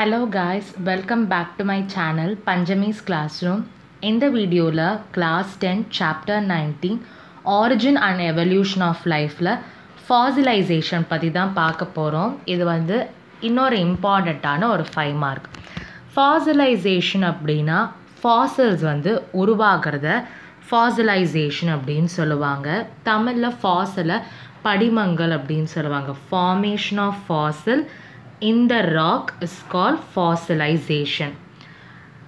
Hello guys welcome back to my channel Panchami's classroom இந்த வீடியோவில் class ten chapter nineteen origin and evolution of லைஃப்பில் fossilisation பற்றி தான் பார்க்க போகிறோம் இது வந்து இன்னொரு இம்பார்ட்டண்ட்டான ஒரு ஃபைவ் மார்க் ஃபாசிலைசேஷன் அப்படின்னா ஃபாசில்ஸ் வந்து உருவாகிறத ஃபாசிலைசேஷன் அப்படின்னு சொல்லுவாங்க. தமிழில் ஃபாசிலை படிமங்கள் அப்படின்னு சொல்லுவாங்க. ஃபார்மேஷன் ஆஃப் ஃபாசில் இந்த ராக் இஸ் கால் ஃபாசிலைசேஷன்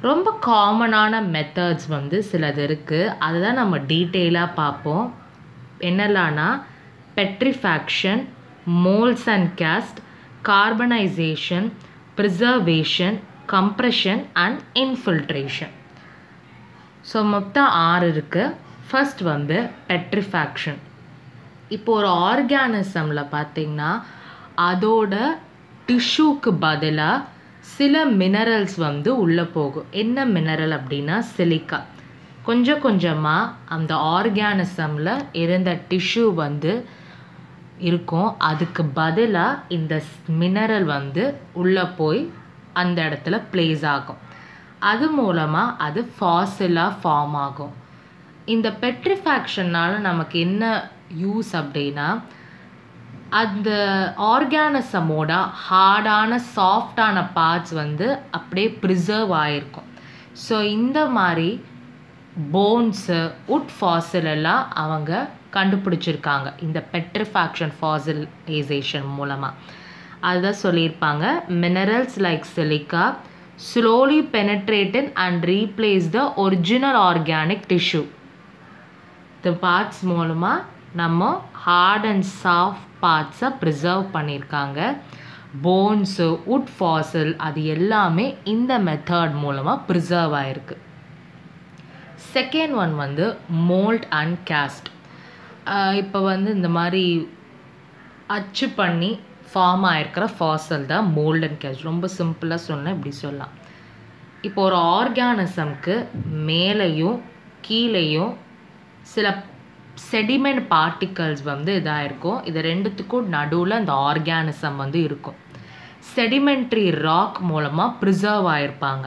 ரொம்ப காமனான மெத்தட்ஸ் வந்து சிலது இருக்குது அதுதான் நம்ம டீட்டெயிலாக பார்ப்போம். என்னெல்லாம்னா petrifaction moulds and cast carbonization preservation compression and infiltration so மொத்தம் ஆறு இருக்குது ஃபஸ்ட் வந்து பெட்ரிஃபேக்ஷன் இப்போ ஒரு ஆர்கானிசமில் பார்த்திங்கன்னா அதோட டிஷ்யூக்கு பதிலாக சில மினரல்ஸ் வந்து உள்ளே போகும். என்ன மினரல் அப்படின்னா சிலிக்கா கொஞ்சம் கொஞ்சமாக அந்த ஆர்கானிசமில் இருந்த டிஷ்யூ வந்து இருக்கும். அதுக்கு பதிலாக இந்த மினரல் வந்து உள்ளே போய் அந்த இடத்துல ப்ளேஸ் ஆகும். அது மூலமாக அது ஃபாசிலாக ஃபார்ம் ஆகும். இந்த பெட்ரிஃபேக்ஷனால் நமக்கு என்ன யூஸ் அப்படின்னா அந்த ஆர்கானிசமோட ஹார்டான சாஃப்டான பார்ட்ஸ் வந்து அப்படியே ப்ரிசர்வ் ஆகிருக்கும் ஸோ இந்த மாதிரி போன்ஸு உட் ஃபாசில் எல்லாம் அவங்க கண்டுபிடிச்சிருக்காங்க. இந்த பெட்ரிஃபேக்ஷன் ஃபாசிலைசேஷன் மூலமாக அதுதான் சொல்லியிருப்பாங்க. Minerals like silica slowly penetrate and replace the original organic tissue இந்த பார்ட்ஸ் மூலமாக நம்ம ஹார்ட் அண்ட் சாஃப்ட் பார்ட்ஸை ப்ரிசர்வ் பண்ணியிருக்காங்க. போன்ஸு உட் ஃபாசில் அது எல்லாமே இந்த மெத்தட் மூலமாக ப்ரிசர்வ் ஆகிருக்கு செகண்ட் ஒன் வந்து மோல்ட் அண்ட் கேஸ்ட் இப்போ வந்து இந்த மாதிரி அச்சு பண்ணி ஃபார்ம் ஆகிருக்கிற ஃபாசல் தான் மோல்ட் அண்ட் கேஸ்ட் ரொம்ப சிம்பிளாக சொன்னால் இப்படி சொல்லலாம். இப்போ ஒரு ஆர்கானிசம்க்கு மேலேயும் கீழேயும் சில செடிமெண்ட் பார்ட்டிகல்ஸ் வந்து இதாக இருக்கும் இது ரெண்டுத்துக்கும் நடுவில் அந்த ஆர்கானிசம் வந்து இருக்கும். செடிமெண்ட்ரி ராக் மூலமாக ப்ரிசர்வ் ஆகிருப்பாங்க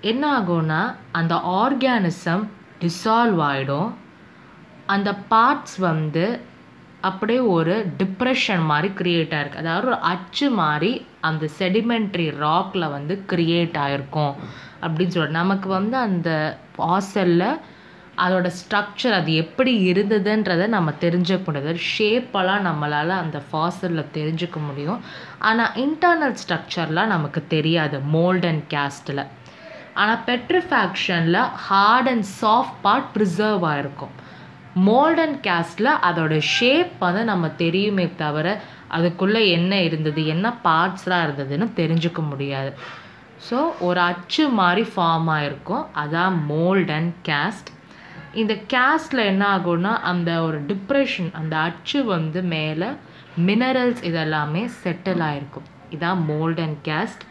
என்ன ஆகும்னா அந்த ஆர்கானிசம் டிசால்வ் ஆகிடும் அந்த பார்ட்ஸ் வந்து அப்படியே ஒரு டிப்ரெஷன் மாதிரி க்ரியேட் ஆகிருக்கு அதாவது ஒரு அச்சு மாதிரி அந்த செடிமெண்ட்ரி ராக்கில் வந்து க்ரியேட் ஆகிருக்கும் அப்படின்னு சொல்கிறோம் நமக்கு வந்து அந்த வாசலில் அதோட ஸ்ட்ரக்சர் அது எப்படி இருந்ததுன்றதை நம்ம தெரிஞ்சுக்க முடியாது ஷேப்பெல்லாம் நம்மளால் அந்த ஃபாசலில் தெரிஞ்சுக்க முடியும். ஆனால் இன்டர்னல் ஸ்ட்ரக்சர்லாம் நமக்கு தெரியாது மோல்ட் அண்ட் கேஸ்ட்டில் ஆனால் பெட்ரிஃபேக்ஷனில் hard and soft part preserve ஆகிருக்கும் மோல்ட் அண்ட் கேஸ்டில் அதோட ஷேப் வந்து நம்ம தெரியுமே தவிர அதுக்குள்ளே என்ன இருந்தது என்ன பார்ட்ஸ்லாம் இருந்ததுன்னு தெரிஞ்சுக்க முடியாது. ஸோ ஒரு அச்சு மாதிரி ஃபார்ம் ஆகிருக்கும் அதான் மோல்ட் அண்ட் கேஸ்ட் இந்த கேஸ்டில் என்ன ஆகும்னா அந்த ஒரு டிப்ரெஷன் அந்த அச்சு வந்து மேலே மினரல்ஸ் இதெல்லாமே செட்டில் ஆகிருக்கும் இதான் mould and cast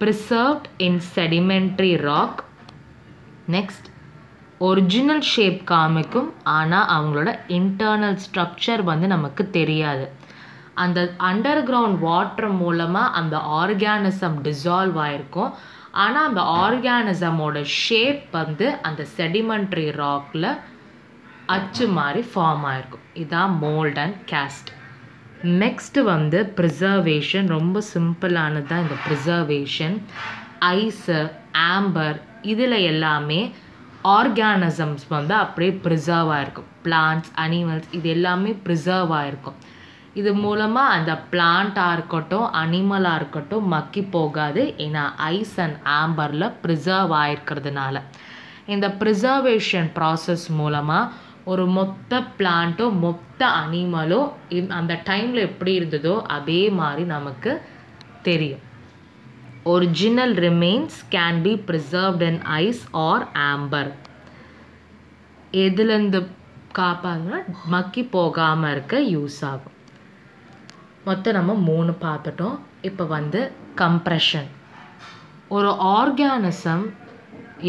preserved in sedimentary rock next original shape காமிக்கும் ஆனால் அவங்களோட இன்டர்னல் ஸ்ட்ரக்சர் வந்து நமக்கு தெரியாது. அந்த அண்டர் கிரவுண்ட் வாட்டர் மூலமாக அந்த ஆர்கானிசம் டிசால்வ் ஆகிருக்கும் ஆனால் அந்த ஆர்கானிசமோட ஷேப் வந்து அந்த செடிமெண்ட்ரி ராக்கில் அச்சு மாதிரி ஃபார்ம் ஆகிருக்கும் இதான் மோல்ட் அண்ட் கேஸ்ட் நெக்ஸ்ட்டு வந்து ப்ரிசர்வேஷன் ரொம்ப சிம்பிளானது தான் இந்த ப்ரிசர்வேஷன் ஐஸு ஆம்பர் இதில் எல்லாமே ஆர்கானிசம்ஸ் வந்து அப்படியே ப்ரிசர்வ் ஆகிருக்கும் பிளான்ட்ஸ் அனிமல்ஸ் இது எல்லாமே ப்ரிசர்வ் ஆகிருக்கும் இது மூலமாக அந்த பிளான்ட்டாக இருக்கட்டும் அனிமலாக இருக்கட்டும் மக்கி போகாது. ஏன்னா ஐஸ் அண்ட் ஆம்பரில் ப்ரிசர்வ் ஆயிருக்கிறதுனால. இந்த ப்ரிசர்வேஷன் ப்ராசஸ் மூலமாக ஒரு மொத்த பிளான்ட்டும் மொத்த அனிமலோ அந்த டைமில் எப்படி இருந்ததோ அதே மாதிரி நமக்கு தெரியும். Original remains can be preserved in ice or amber எதுலேருந்து காப்பாதுன்னா மக்கி போகாமல் இருக்க யூஸ் ஆகும். மொத்தம் நம்ம மூணு பார்த்துட்டோம். இப்போ வந்து கம்ப்ரெஷன் ஒரு ஆர்கானிசம்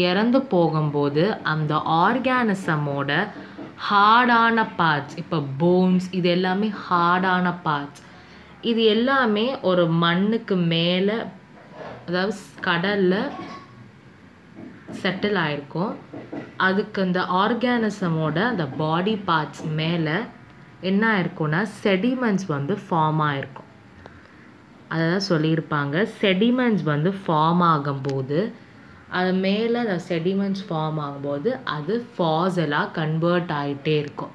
இறந்து போகும்போது அந்த ஆர்கானிசமோட ஹார்டான பார்ட்ஸ் இப்போ போன்ஸ் இது எல்லாமே ஹார்டான பார்ட்ஸ் இது எல்லாமே ஒரு மண்ணுக்கு மேலே அதாவது கடலில் செட்டில் ஆயிருக்கும். அதுக்கு அந்த ஆர்கானிசமோட அந்த பாடி பார்ட்ஸ் மேலே என்ன ஆயிருக்கும்னா செடிமெண்ட்ஸ் வந்து ஃபார்ம் ஆயிருக்கும். அதை தான் சொல்லியிருப்பாங்க. செடிமெண்ட்ஸ் வந்து ஃபார்ம் ஆகும்போது அது மேலே அந்த செடிமெண்ட்ஸ் ஃபார்ம் ஆகும்போது அது ஃபாசலாக கன்வெர்ட் ஆகிட்டே இருக்கும்.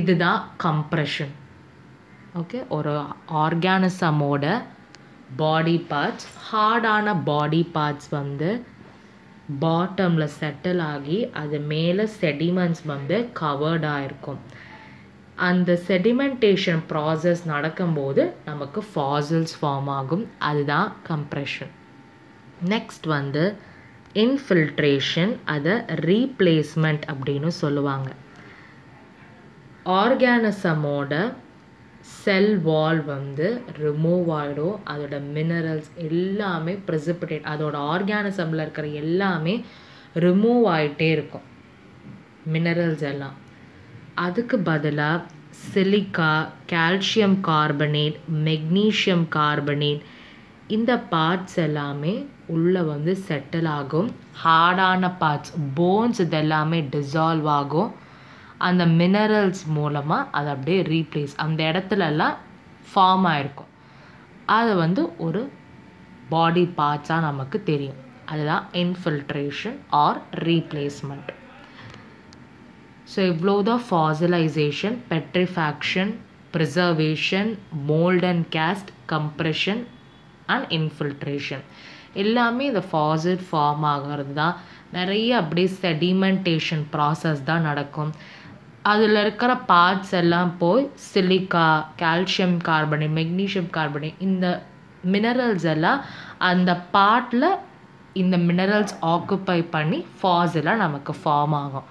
இதுதான் கம்ப்ரெஷன் ஓகே ஒரு ஆர்கானிசமோட பாடி பார்ட்ஸ் ஹார்டான பாடி பார்ட்ஸ் வந்து பாட்டமில் செட்டில் ஆகி அது மேலே செடிமெண்ட்ஸ் வந்து கவர்டாக இருக்கும் அந்த செடிமெண்டேஷன் ப்ராசஸ் நடக்கும்போது நமக்கு ஃபாசில்ஸ் ஃபார்ம் ஆகும். அதுதான் கம்ப்ரெஷன் நெக்ஸ்ட் வந்து இன்ஃபில்ட்ரேஷன் அதை ரீப்ளேஸ்மெண்ட் அப்படின்னு சொல்லுவாங்க. ஆர்கானிசமோட செல் வால் வந்து ரிமூவ் ஆகிடும் அதோட மினரல்ஸ் எல்லாமே ப்ரிசிபிடேட் அதோட ஆர்கானிசமில் இருக்கிற எல்லாமே ரிமூவ் ஆகிட்டே இருக்கும். மினரல்ஸ் எல்லாம். அதுக்கு பதிலாக silica calcium carbonate magnesium carbonate இந்த பார்ட்ஸ் எல்லாமே உள்ளே வந்து செட்டில் ஆகும். ஹார்டான பார்ட்ஸ் போன்ஸ் இதெல்லாமே டிசால்வ் ஆகும். அந்த மினரல்ஸ் மூலமாக அதை அப்படியே ரீப்ளேஸ் அந்த இடத்துலலாம் ஃபார்ம் ஆகிருக்கும் அது வந்து ஒரு பாடி பார்ட்ஸாக நமக்கு தெரியும். அதுதான் இன்ஃபில்ட்ரேஷன் ஆர் ரீப்ளேஸ்மெண்ட் ஸோ இவ்வளோ தான் fossilization petrifaction preservation mould and cast compression and infiltration எல்லாமே இந்த ஃபாசிட் ஃபார்ம் ஆகிறது தான். நிறைய அப்படியே செடிமெண்டேஷன் ப்ராசஸ் தான் நடக்கும். அதில் இருக்கிற பார்ட்ஸ் எல்லாம் போய் silica calcium carbonate magnesium carbonate இந்த மினரல்ஸ் எல்லாம் அந்த பார்ட்டில் இந்த மினரல்ஸ் ஆக்குப்பை பண்ணி ஃபாஸில் நமக்கு ஃபார்ம் ஆகும்.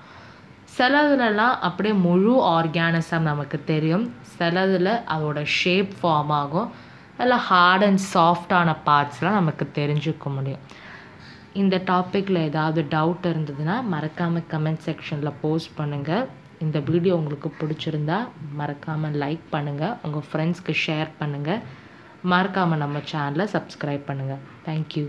சிலதுலலாம் அப்படியே முழு ஆர்கானிசம் நமக்கு தெரியும். சிலதில் அதோட ஷேப் ஃபார்ம் ஆகும். அதில் ஹார்ட் அண்ட் சாஃப்டான பார்ட்ஸ்லாம் நமக்கு தெரிஞ்சுக்க முடியும். இந்த டாப்பிக்கில் ஏதாவது டவுட் இருந்ததுன்னா மறக்காமல் கமெண்ட் செக்ஷனில் போஸ்ட் பண்ணுங்கள் இந்த வீடியோ உங்களுக்கு பிடிச்சிருந்தா மறக்காமல் லைக் பண்ணுங்கள் உங்கள் ஃப்ரெண்ட்ஸ்க்கு ஷேர் பண்ணுங்கள் மறக்காமல் நம்ம சேனலை சப்ஸ்கிரைப் பண்ணுங்கள் தேங்க்யூ